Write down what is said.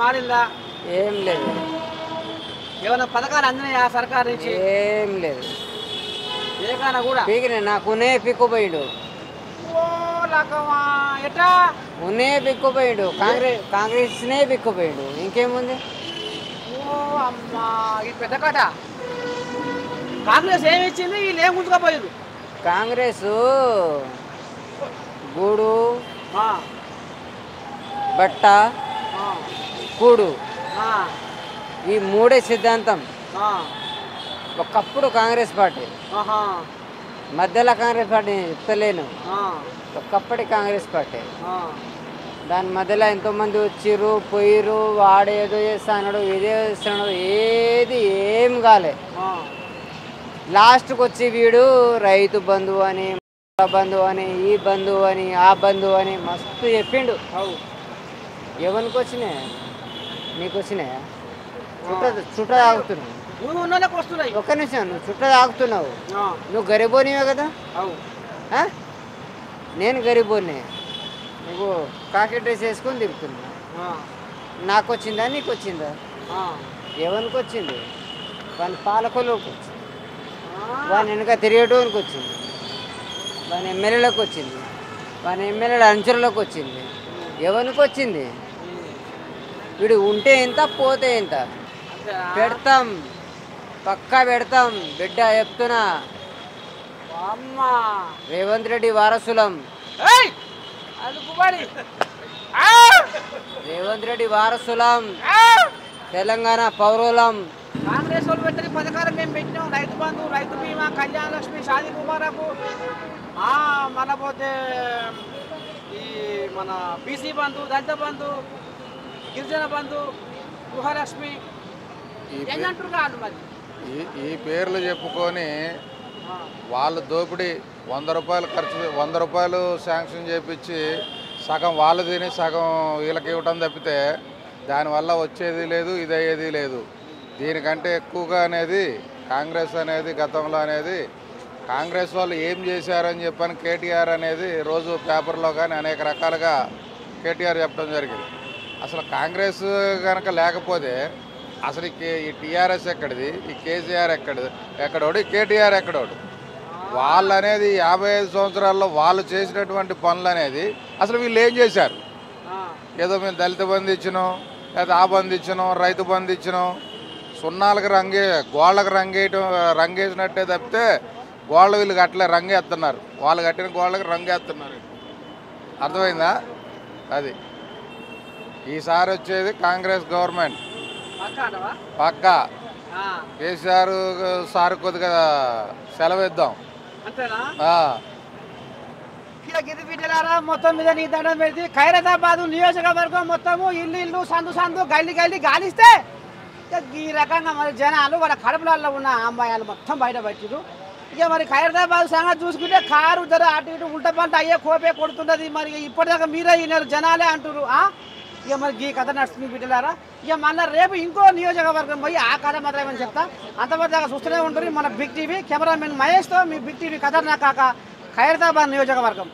మారిందా? ఏం లేదు. ఏమైనా పథకాలు అందినాయా సర్కార్ నుంచి? ఏం లేదు. ఏకైనా కూడా? పీకిన నాకునే పిక్కుపోయాడు. ఎట్టా? ఉనే పిక్కుపోయాడు. కాంగ్రెస్ కాంగ్రెస్నే పిక్కుపోయాడు. ఇంకేముంది? ఓ అమ్మా ఇది పెద్ద కథ. కాంగ్రెస్ ఏమి ఇచ్చింది? వీళ్ళు ఏం గుంజుకపోయారు కాంగ్రెస్ గూడు బట్ట కూడు. ఈ మూడే సిద్ధాంతం. ఒకప్పుడు కాంగ్రెస్ పార్టీ. మధ్యలో కాంగ్రెస్ పార్టీ చెప్తలేను. ఒకప్పటి కాంగ్రెస్ పార్టీ. దాని మధ్యలో ఎంతోమంది వచ్చిర్రు పోయిర్రు వాడు ఏదో చేస్తాడు ఇదే చేస్తాడు ఏది ఏం కాలే. లాస్ట్కి వచ్చి వీడు రైతు బంధువు అని బంధువు అని ఈ బంధువు అని ఆ బంధువు అని మస్తు చెప్పిండు. ఎవరికి వచ్చినాయా? నీకు వచ్చినాయా? చుట్ట చుట్ట తాగుతున్నావు. నువ్వు ఉన్నోళ్ళకి వస్తున్నాయి. ఒక్క నిమిషం నువ్వు చుట్ట తాగుతున్నావు. ఆ, నువ్వు గరిబోనివే కదా? అవు. ఆ? నేను గరిబోని నువ్వు కాకి డ్రెస్ వేసుకొని తిరుగుతున్నా ఆ, నాకు వచ్చిందా నీకు వచ్చిందా ఆ, ఎవరికి వచ్చింది వాని పాలకొల్లోకి వచ్చింది. వాని వెనక తిరిగేటోనికి వచ్చింది. వాని ఎమ్మెల్యేలకు వచ్చింది. వాని ఎమ్మెల్యేల అంచులకు వచ్చింది. ఎవరికి వచ్చింది వీడు ఉంటే ఎంత పోతే ఎంత? పెడతాం. పక్కా పెడతాం. బిడ్డ చెప్తున్నా. అమ్మా రేవంత్ రెడ్డి వారసులం! రేవంత్ రెడ్డి వారసులం! తెలంగాణ పౌరులం. కాంగ్రెస్ వాళ్ళు పెట్టిన పథకాలు మేము పెట్టినాం. రైతు బంధు రైతు బీమా కళ్యాణ లక్ష్మి షాదీ ముబారకు. ఆ, మన పోతే ఈ మన బీసీ బంధు దళిత బంధు. గిరిజన బంధు గృహలక్ష్మి మరి? ఈ ఈ పేర్లు చెప్పుకొని వాళ్ళు దోపిడీ వంద రూపాయలు ఖర్చు వంద రూపాయలు శాంక్షన్ చేపించి సగం వాళ్ళు తిని సగం వీళ్ళకి ఇవ్వటం తప్పితే దానివల్ల వచ్చేది లేదు ఇది అయ్యేది లేదు. దీనికంటే ఎక్కువగా అనేది కాంగ్రెస్ అనేది గతంలో అనేది కాంగ్రెస్ వాళ్ళు ఏం చేశారని చెప్పని కేటీఆర్ అనేది రోజు పేపర్లో కానీ అనేక రకాలుగా కేటీఆర్ చెప్పడం జరిగింది. అసలు కాంగ్రెస్ కనుక లేకపోతే అసలు ఈ టీఆర్ఎస్ ఎక్కడిది? ఈ కేసీఆర్ ఎక్కడిది? ఎక్కడోడు? ఈ కేటీఆర్ ఎక్కడోడు? వాళ్ళు అనేది యాభై ఐదు సంవత్సరాల్లో వాళ్ళు చేసినటువంటి పనులు అనేది అసలు వీళ్ళు ఏం చేశారు? ఏదో మేము దళిత బంధు ఇచ్చినాం లేదా ఆ బంధు ఇచ్చినాం రైతు బంధు ఇచ్చినాం. సున్నాలకు రంగే గోళ్ళకు రంగేయటం రంగేసినట్టే తప్పితే గోళ్ళ వీళ్ళు కట్టలే రంగేస్తున్నారు వాళ్ళు కట్టిన గోళ్ళకి రంగేస్తున్నారు అర్థమైందా? అది. ఈసారి వచ్చేది కాంగ్రెస్ గవర్నమెంట్. పక్కా కేసీఆర్ సార్ కొద్దిగా సెలవిద్దాం గిరి బిడ్డలారా మొత్తం మీద నీ దండం పెడితే ఖైరతాబాద్ నియోజకవర్గం మొత్తము ఇల్లు ఇల్లు సందు సందు గల్లి గల్లి గాలిస్తే ఈ రకంగా మరి జనాలు వాళ్ళ కడుపులలో ఉన్న అమ్మాయిలు మొత్తం బయట పట్టిరు ఇక మరి ఖైరతాబాద్ సంగతి చూసుకుంటే కారు ధర అటు ఇటు ఉల్ట పంట అయ్యే కోపే కొడుతున్నది. మరి ఇప్పటిదాకా మీరే విన్నారు జనాలే? ఇక మరి ఈ కథ నడుస్తుంది బిడ్డలారా ఇక మళ్ళీ రేపు ఇంకో నియోజకవర్గం పోయి ఆ కథ మాత్రమే చెప్తా అంతవరకు దాకా చూస్తూనే ఉంటుంది మన బిగ్ టీవీ కెమెరామెన్ మహేష్తో మీ బిగ్ టీవీ కథ నా కాక ఖైరతాబాద్ నియోజకవర్గం